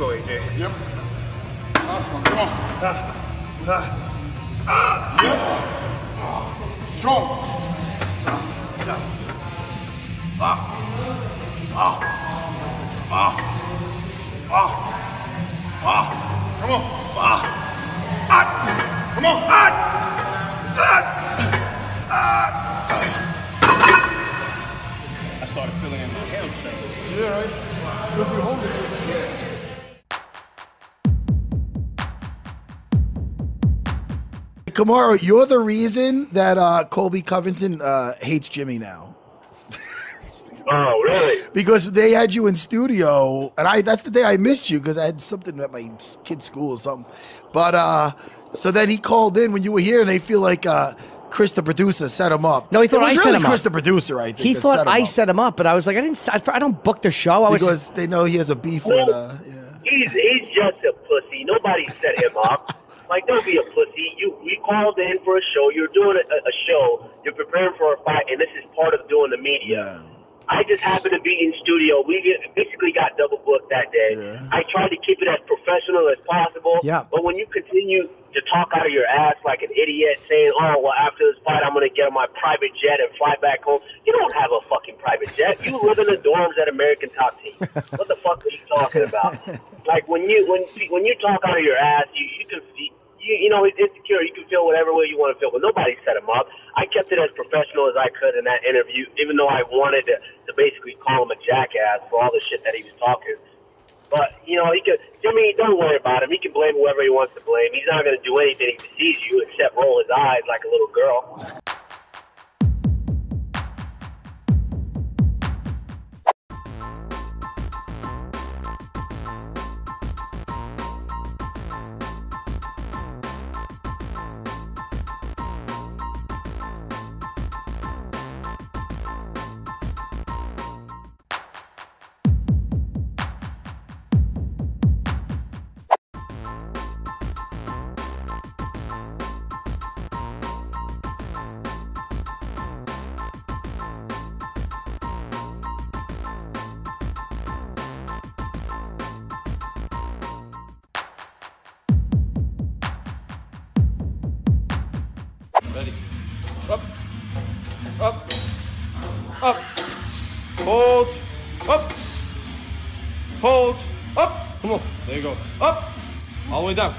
go, AJ. Yep. Last one. Come on. Yep. Ah, strong. Ah. Ah. Ah. Ah. Ah. Ah. Come on. Ah, ah, Come on. Ah. I started feeling in my hamstrings. Yeah, right. If you hold it, so Kamaru, you're the reason that uh, Colby Covington uh, hates Jimmy now. Oh, really? Because they had you in studio, and I that's the day I missed you because I had something at my kid's school or something. But uh, so then he called in when you were here, and they feel like uh, Chris the producer set him up. No, he thought it was I set really him up. Chris the producer. I think He thought set I up. set him up, but I was like, I didn't. I, I don't book the show. I was because they know he has a beef with. Uh, yeah. He's he's just a pussy. Nobody set him up. Like, don't be a pussy. You we called in for a show. You're doing a, a show. You're preparing for a fight, and this is part of doing the media. Yeah. I just happened to be in studio. We get, basically got double booked that day. I tried to keep it as professional as possible. Yeah. But when you continue to talk out of your ass like an idiot, saying, "Oh, well, after this fight, I'm going to get on my private jet and fly back home," you don't have a fucking private jet. You live in the dorms at American Top Team. What the fuck are you talking about? like when you when when you talk out of your ass, you you can you, know it's insecure. You can feel whatever way you want to feel, but nobody set him up. I kept it as professional as I could in that interview, even though I wanted to to basically call him a jackass for all the shit that he was talking. But you know, he could. Jimmy, don't worry about him. He can blame whoever he wants to blame. He's not going to do anything if he sees you except roll his eyes like a little girl. Ready. Up. Up. Up. Hold. Up. Hold. Up. Come on. There you go. Up. All the way down.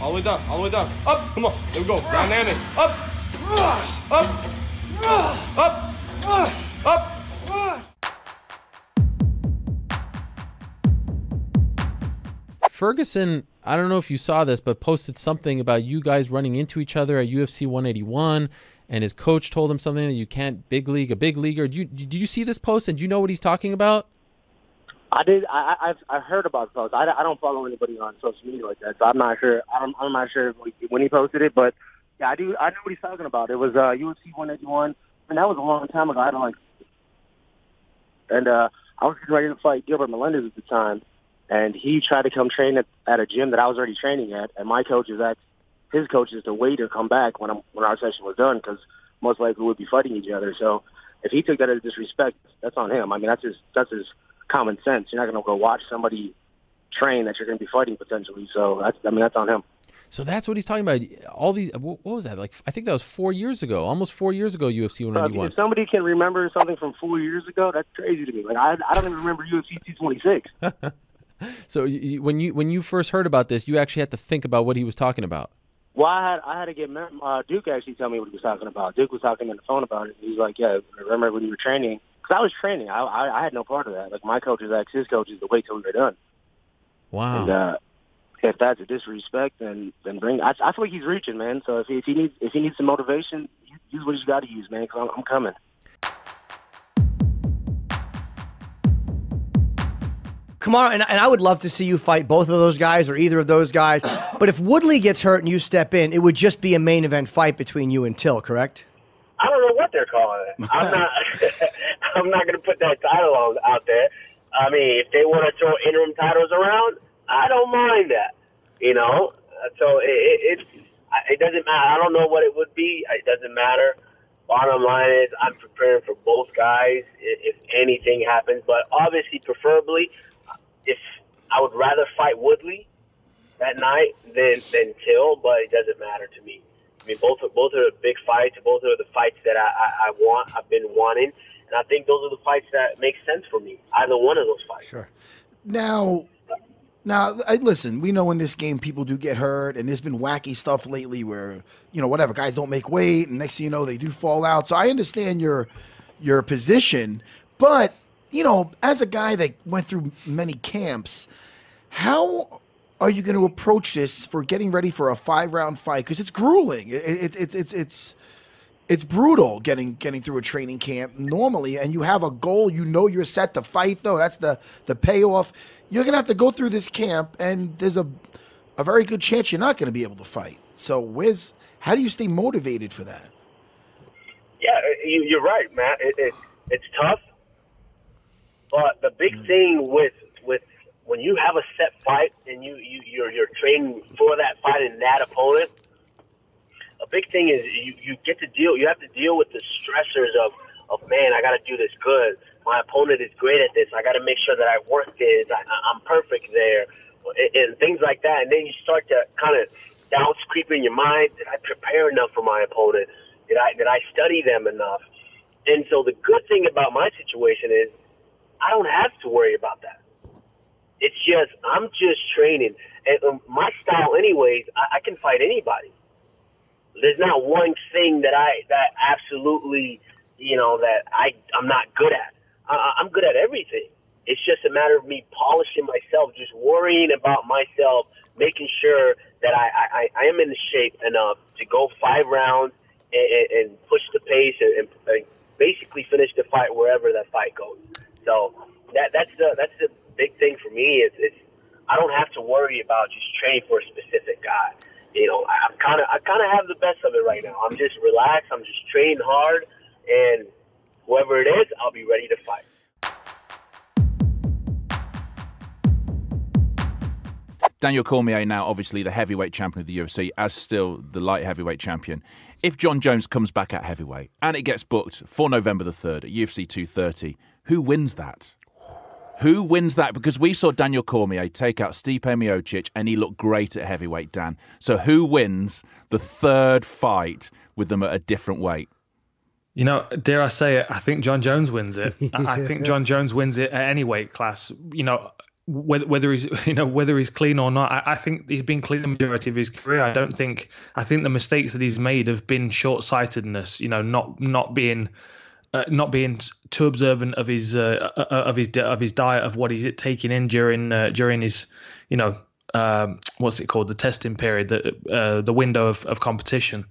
All the way down. All the way down. Up. Come on. There we go. Dynamic. Up. Up. Up. Up. Ferguson, I don't know if you saw this, but posted something about you guys running into each other at UFC 181, and his coach told him something that you can't big league a big leaguer. Did you, did you see this post and do you know what he's talking about? I did. I, I've I heard about the post. I, I don't follow anybody on social media like that, so I'm not sure. I'm I'm not sure when he posted it, but yeah, I do. I know what he's talking about. It was uh, UFC 181, and that was a long time ago. I don't like, and uh, I was ready to fight Gilbert Melendez at the time, and he tried to come train at, at a gym that I was already training at, and my coach is asked his coaches to wait or come back when I'm, when our session was done because most likely we'd be fighting each other. So if he took that as disrespect, that's on him. I mean, that's his that's his common sense. You're not going to go watch somebody train that you're going to be fighting potentially. So that's I mean that's on him. So that's what he's talking about. All these, what was that? Like, I think that was four years ago, almost four years ago, UFC Bro, if- 191. if somebody can remember something from four years ago, that's crazy to me. Like I I don't even remember UFC 226. So you, when you when you first heard about this, you actually had to think about what he was talking about. Well, I had I had to get mem- uh, Duke actually tell me what he was talking about. Duke was talking on the phone about it. He's like, "Yeah, remember when you were training?" Because I was training. I, I I had no part of that. Like my coaches asked his coaches to wait till we were done. Wow. And uh, if that's a disrespect, then then bring. I, I feel like he's reaching, man. So if he, if he needs if he needs some motivation, use what he's got to use, man. Because I'm, I'm coming. Kamaru, and, and I would love to see you fight both of those guys or either of those guys. But if Woodley gets hurt and you step in, it would just be a main event fight between you and Till, correct? I don't know what they're calling it. I'm not. I'm not going to put that title on, out there. I mean, if they want to throw interim titles around, I don't mind that. You know, so it, it, it it doesn't matter. I don't know what it would be. It doesn't matter. Bottom line is, I'm preparing for both guys if anything happens. But obviously, preferably, if I would rather fight Woodley that night than than Till, but it doesn't matter to me. I mean, both are, both are big fights. Both are the fights that I, I, I want. I've been wanting, and I think those are the fights that make sense for me. Either one of those fights. Sure. Now, now, I, listen. We know in this game people do get hurt, and there's been wacky stuff lately where you know whatever guys don't make weight, and next thing you know they do fall out. So I understand your your position, but you know, as a guy that went through many camps, how are you going to approach this for getting ready for a five round fight? Because it's grueling. It, it, it, it's it's it's brutal getting getting through a training camp normally, and you have a goal. You know you're set to fight, though. That's the the payoff. You're gonna have to go through this camp, and there's a a very good chance you're not going to be able to fight. So, where's how do you stay motivated for that? Yeah, you, you're right, Matt. It, it, it's tough, but the big thing with with when you have a set fight and you, you you're you're training for that fight and that opponent, a big thing is you you get to deal. You have to deal with the stressors of of man, I got to do this good. My opponent is great at this. I got to make sure that I work this. I, I'm perfect there, and, and things like that. And then you start to kind of doubts creep in your mind. Did I prepare enough for my opponent? Did I did I study them enough? And so the good thing about my situation is I don't have to worry about that. It's just I'm just training, and um, my style, anyways. I, I can fight anybody. There's not one thing that I that absolutely, you know, that I I'm not good at. I, I'm good at everything. It's just a matter of me polishing myself, just worrying about myself, making sure that I I, I am in shape enough to go five rounds and, and, push the pace and, and basically finish the fight wherever that fight goes. So that that's the that's the big thing for me is it's I don't have to worry about just training for a specific guy. You know, I kind of I kind of have the best of it right now. I'm just relaxed. I'm just training hard, and whoever it is, I'll be ready to fight. Daniel Cormier now obviously the heavyweight champion of the UFC, as still the light heavyweight champion. If Jon Jones comes back at heavyweight and it gets booked for November the 3rd at UFC 230, who wins that? Who wins that? Because we saw Daniel Cormier take out Stipe Miocic and he looked great at heavyweight, Dan. So who wins the third fight with them at a different weight? You know, dare I say it? I think Jon Jones wins it. I I think Jon Jones wins it at any weight class. You know, whether, whether he's you know whether he's clean or not, I, I think he's been clean the majority of his career. I don't think I think the mistakes that he's made have been short sightedness. You know, not not being uh, not being too observant of his uh, uh, of his of his diet of what he's taking in during uh, during his you know um, what's it called the testing period the uh, the window of, of competition.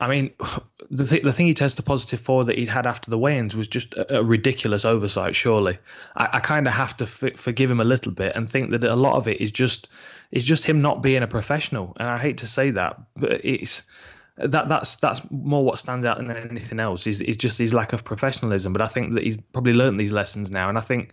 I mean, the th- the thing he tested positive for that he'd had after the weigh-ins was just a, a ridiculous oversight. Surely, I, I kind of have to f- forgive him a little bit and think that a lot of it is just is just him not being a professional. And I hate to say that, but it's that that's that's more what stands out than anything else. Is is just his lack of professionalism. But I think that he's probably learned these lessons now, and I think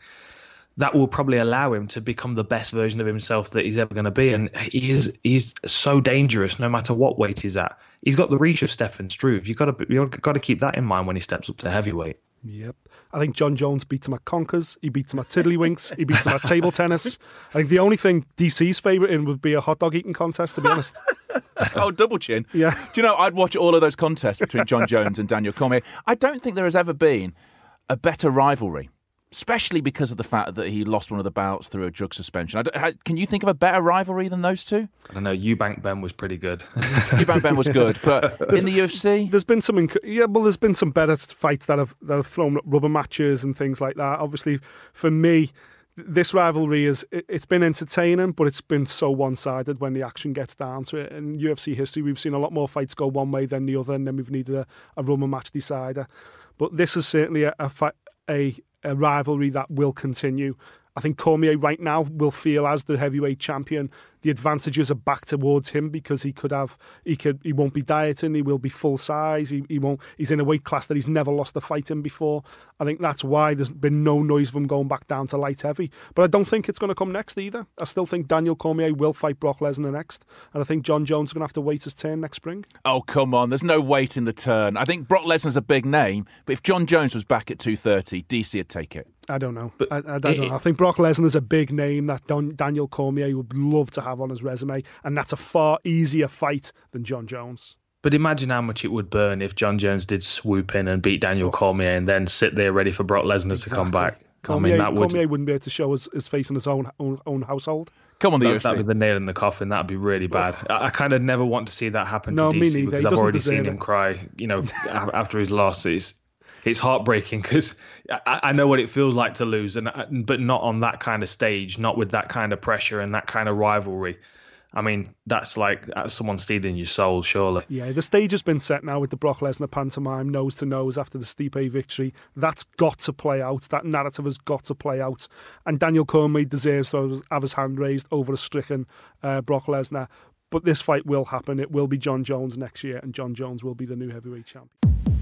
that will probably allow him to become the best version of himself that he's ever going to be. And he is he's so dangerous no matter what weight he's at. He's got the reach of Stefan Struve. You've got to you've got to keep that in mind when he steps up to heavyweight. Yep. I think Jon Jones beats him at Conkers. He beats him at Tiddlywinks. He beats him at table tennis. I think the only thing DC's favourite in would be a hot dog eating contest, to be honest. oh, double chin. Yeah. Do you know, I'd watch all of those contests between Jon Jones and Daniel Cormier. I don't think there has ever been a better rivalry, especially because of the fact that he lost one of the bouts through a drug suspension. Can you think of a better rivalry than those two? I don't know. Eubank Benn was pretty good. Eubank Benn was good, but in the UFC, There's been some, inc- yeah. Well, there's been some better fights that have that have thrown up rubber matches and things like that. Obviously, for me, this rivalry is it, it's been entertaining, but it's been so one sided when the action gets down to it. In UFC history, we've seen a lot more fights go one way than the other, and then we've needed a, a rubber match decider. But this is certainly a, a, a a rivalry that will continue. I think Cormier right now will feel as the heavyweight champion, the advantages are back towards him because he could have he could he won't be dieting, he will be full size, he, he won't he's in a weight class that he's never lost a fight in before. I think that's why there's been no noise of him going back down to light heavy. But I don't think it's going to come next either. I still think Daniel Cormier will fight Brock Lesnar next, and I think Jon Jones is going to have to wait his turn next spring. oh come on, there's no weight in the turn. I think Brock Lesnar's a big name, but if Jon Jones was back at 230, DC would take it. I don't know. But I, I, I don't it- know. I think Brock Lesnar's a big name that Don, Daniel Cormier would love to have on his resume, and that's a far easier fight than Jon Jones. But imagine how much it would burn if Jon Jones did swoop in and beat Daniel oh. Cormier and then sit there ready for Brock Lesnar to come back. Cormier, I mean, that would Cormier wouldn't be able to show his, his face in his own own, own household. Come on, the That'd, that'd be the nail in the coffin. That'd be really bad. I, I kind of never want to see that happen No, to me DC neither. because He I've already deserve seen him cry. You know, after his loss, it's it's heartbreaking because I, I know what it feels like to lose, and but not on that kind of stage, not with that kind of pressure and that kind of rivalry. I mean, that's like uh, someone stealing your soul, surely. Yeah, the stage has been set now with the Brock Lesnar pantomime, nose to nose after the Stipe victory. That's got to play out. That narrative has got to play out. And Daniel Cormier deserves to have his hand raised over a stricken uh, Brock Lesnar. But this fight will happen. It will be Jon Jones next year, and Jon Jones will be the new heavyweight champion.